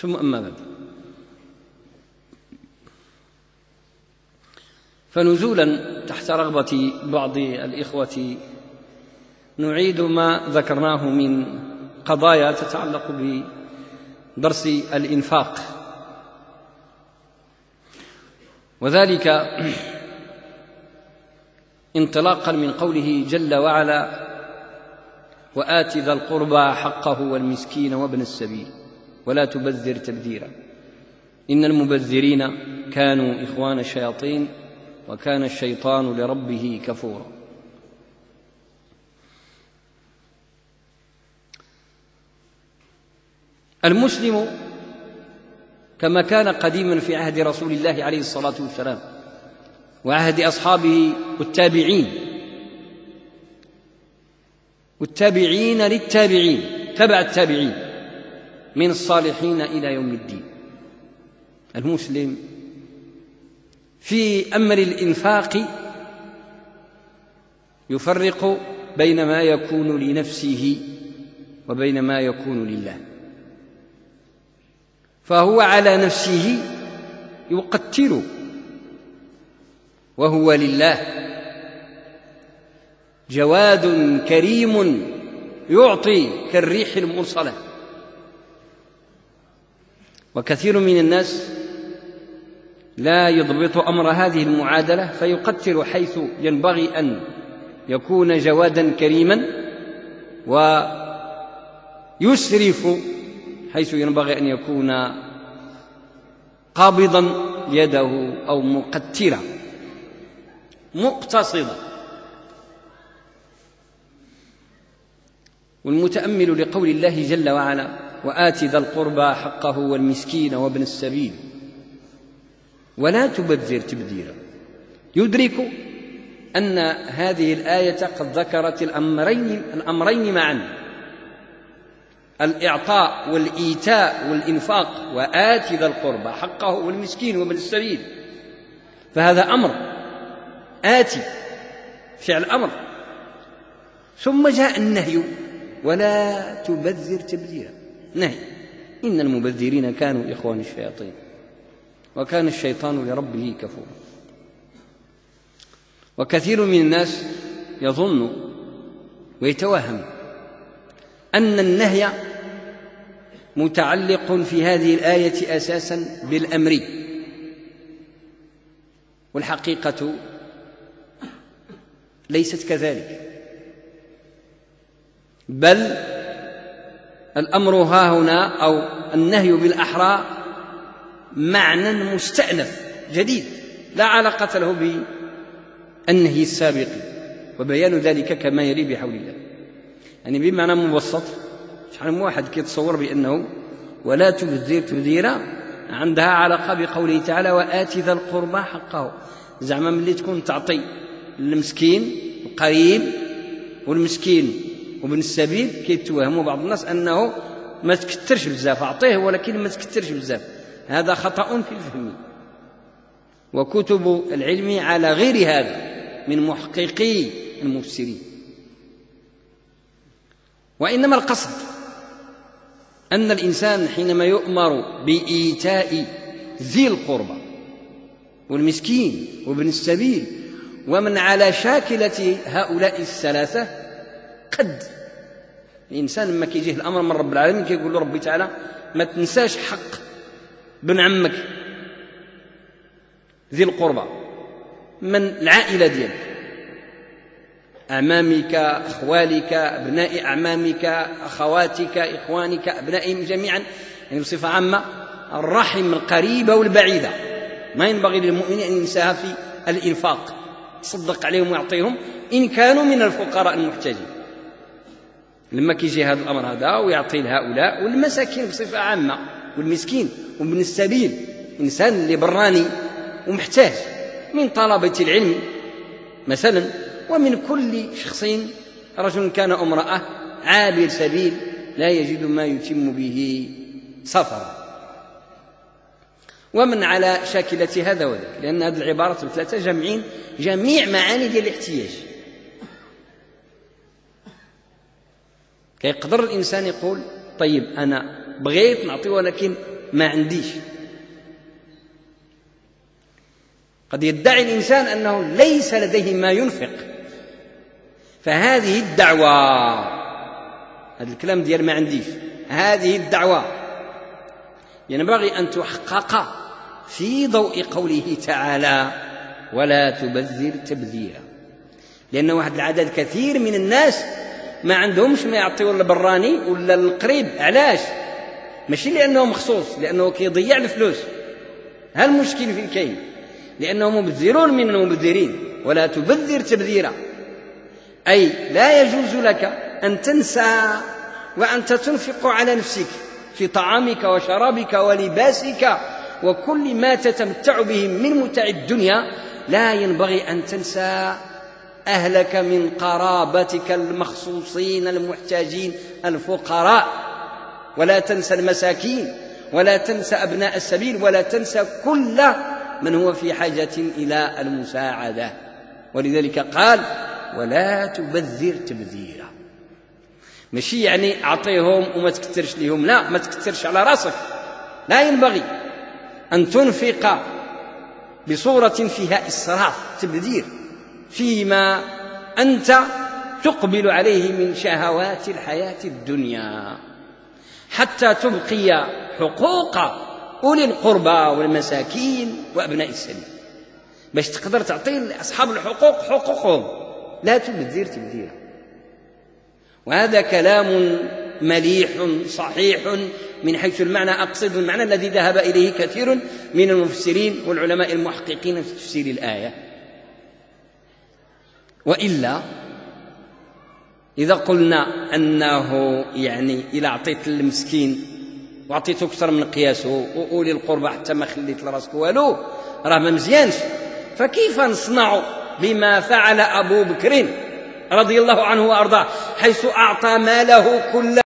ثم أما بعد فنزولا تحت رغبة بعض الإخوة نعيد ما ذكرناه من قضايا تتعلق بدرس الإنفاق. وذلك انطلاقا من قوله جل وعلا وآت ذا القربى حقه والمسكين وابن السبيل ولا تبذر تبذيرا. إن المبذرين كانوا إخوان الشياطين وكان الشيطان لربه كفورا. المسلم كما كان قديما في عهد رسول الله عليه الصلاة والسلام وعهد أصحابه والتابعين والتابعين للتابعين تبع التابعين. من الصالحين إلى يوم الدين. المسلم في أمر الإنفاق يفرق بين ما يكون لنفسه وبين ما يكون لله. فهو على نفسه يقتل وهو لله. جواد كريم يعطي كالريح المرسلة. وكثير من الناس لا يضبط أمر هذه المعادلة فيقتل حيث ينبغي أن يكون جوادا كريما ويسرف حيث ينبغي أن يكون قابضا يده أو مقتلا. مقتصدا. والمتأمل لقول الله جل وعلا وات ذا القربى حقه والمسكين وابن السبيل. ولا تبذر تبذيرا. يدرك أن هذه الآية قد ذكرت الأمرين الأمرين معا. الإعطاء والإيتاء والإنفاق وآت ذا القربى حقه والمسكين وابن السبيل. فهذا أمر. آتي فعل أمر. ثم جاء النهي ولا تبذر تبذيرا. نهي. إن المبذرين كانوا إخوان الشياطين وكان الشيطان لربه كفورا وكثير من الناس يظن ويتوهم أن النهي متعلق في هذه الآية أساسا بالأمر والحقيقة ليست كذلك بل الأمر ها هنا أو النهي بالأحرى معنى مستأنف جديد لا علاقة له بالنهي السابق وبيان ذلك كما يلي بحول الله. يعني بمعنى مبسط شحال من واحد كيتصور بأنه ولا تبذر تبذيرا عندها علاقة بقوله تعالى وآت ذا القربى حقه. زعما ملي تكون تعطي المسكين القريب والمسكين وابن السبيل كيتوهموا بعض الناس أنه ما تكثرش بزاف أعطيه ولكن ما تكثرش بزاف. هذا خطأ في الفهم. وكتب العلم على غير هذا من محققي المفسرين. وإنما القصد أن الإنسان حينما يؤمر بإيتاء ذي القربى والمسكين وابن السبيل ومن على شاكلة هؤلاء الثلاثة قد. الإنسان لما كيجيه الأمر من رب العالمين كيقول له ربي تعالى ما تنساش حق بن عمك ذي القربى. من العائلة ديالك؟ أعمامك أخوالك أبناء أعمامك أخواتك إخوانك أبنائهم جميعا. يعني بصفة عامة الرحم القريبة والبعيدة. ما ينبغي للمؤمن أن ينساها في الإنفاق. يصدق عليهم ويعطيهم إن كانوا من الفقراء المحتاجين لما كيجي هذا الأمر هذا ويعطي لهؤلاء والمساكين بصفة عامة والمسكين وابن السبيل إنسان اللي براني ومحتاج من طلبة العلم مثلا ومن كل شخص رجل كان امرأة عابر سبيل لا يجد ما يتم به سفرا. ومن على شاكلة هذا وذاك لأن هذه العبارات الثلاثة جمعين جميع معاني ديال الاحتياج. كيقدر الإنسان يقول طيب أنا بغيت نعطي ولكن ما عنديش. قد يدعي الإنسان أنه ليس لديه ما ينفق. فهذه الدعوة هذا الكلام ديال ما عنديش. هذه الدعوة. ينبغي أن تحقق في ضوء قوله تعالى ولا تبذر تبذيرا. لأن واحد العدد كثير من الناس ما عندهمش ما يعطيوا البراني ولا القريب. علاش؟ ماشي لأنه مخصوص لأنه كيضيع الفلوس. ها المشكل في الكيل لأنهم مبذرون من المبذرين ولا تبذر تبذيرا. أي لا يجوز لك أن تنسى وأنت تنفق على نفسك في طعامك وشرابك ولباسك وكل ما تتمتع به من متع الدنيا. لا ينبغي أن تنسى أهلك من قرابتك المخصوصين المحتاجين الفقراء. ولا تنسى المساكين ولا تنسى أبناء السبيل ولا تنسى كل من هو في حاجة إلى المساعدة. ولذلك قال ولا تبذر تبذيرا. ماشي يعني أعطيهم وما تكترش لهم لا ما تكترش على راسك. لا ينبغي أن تنفق بصورة فيها إسراف تبذير. فيما أنت تقبل عليه من شهوات الحياة الدنيا. حتى تبقي حقوق أولي القربى والمساكين وأبناء السبيل. باش تقدر تعطي أصحاب الحقوق حقوقهم. لا تبذر تبذيرا وهذا كلام مليح صحيح من حيث المعنى. أقصد المعنى الذي ذهب إليه كثير من المفسرين والعلماء المحققين في تفسير الآية. وإلا إذا قلنا أنه يعني إذا أعطيت المسكين وأعطيته أكثر من قياسه وأولي القربى حتى ما خليت لراسك والو راه ما مزيانش. فكيف نصنع بما فعل أبو بكر رضي الله عنه وأرضاه؟ حيث أعطى ماله كله